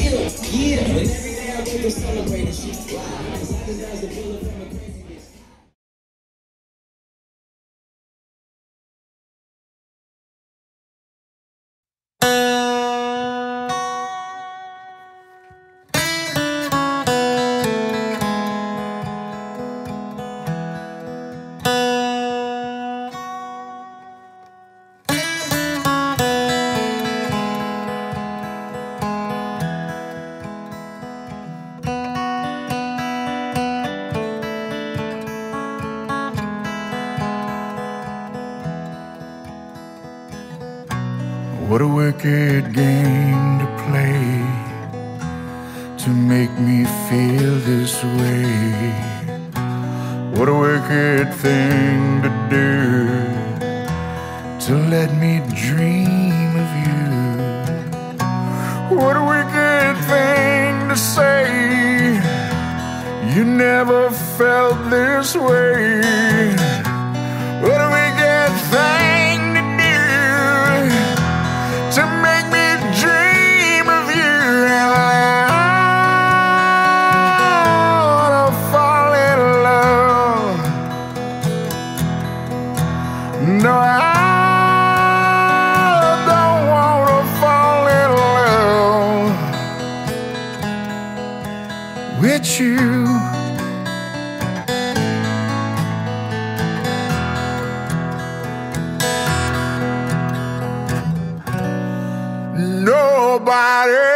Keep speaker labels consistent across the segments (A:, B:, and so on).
A: feel, yeah. And every day I she's fly. I the bullet from a crazy.
B: What a wicked game to play to make me feel this way. What a wicked thing to do to let me dream of you. What a wicked thing to say. You never felt this way. With you. Nobody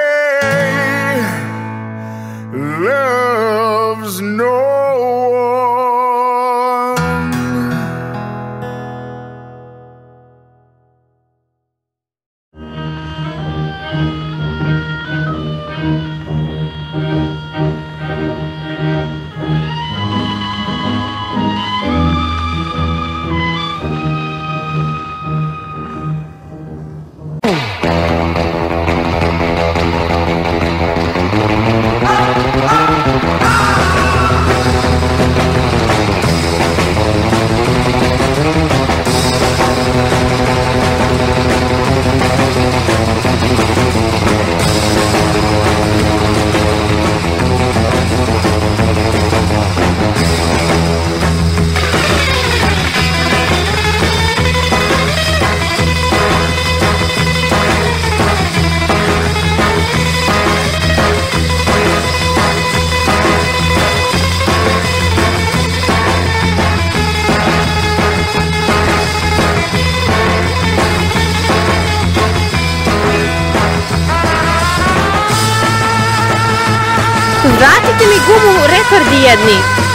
C: Vratite mi gumu, retardi jedni.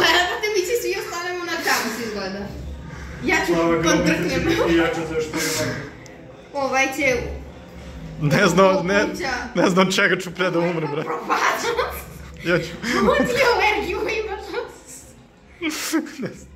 D: Ледата ми си стои, останемо на там се изгледа. Ја ќе подркнем. И
E: ја ќе зашто Овај
D: ќе... Не
E: знам, не, не
D: знам
E: чека ќе пре да умрем, бре. Пропаѓам. Ја
D: ќе...
E: Мој ти
D: алергија имаш. Не знам.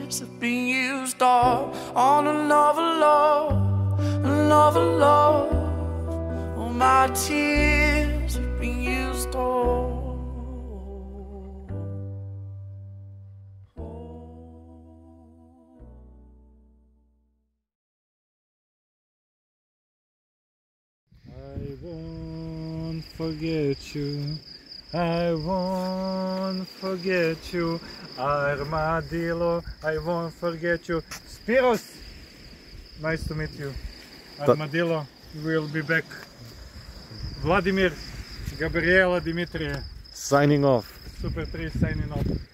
F: have been used up on another love, another love. All my tears have been used up.
E: I won't forget you. I won't forget you. Armadillo, I won't forget you. Spiros! Nice to meet you. Armadillo, we'll be back. Vladimir, Gabriela, Dimitri.
B: Signing off.
E: Super 3 signing off.